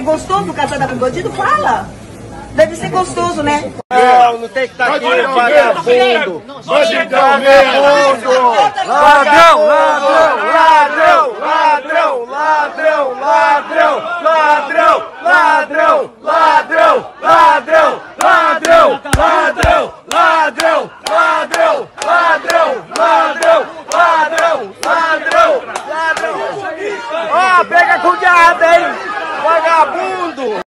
É gostoso casada com bandido? Fala. Deve ser gostoso, né? Não, não tem que estar aqui, vagabundo. Bandidão, Vagabundo. Ladrão, ladrão, ladrão, ladrão, ladrão, ladrão, ladrão, ladrão, ladrão, ladrão, ladrão, ladrão, ladrão, ladrão, ladrão, ladrão, ladrão, ladrão, ladrão. Ó, pega com diabo, mundo!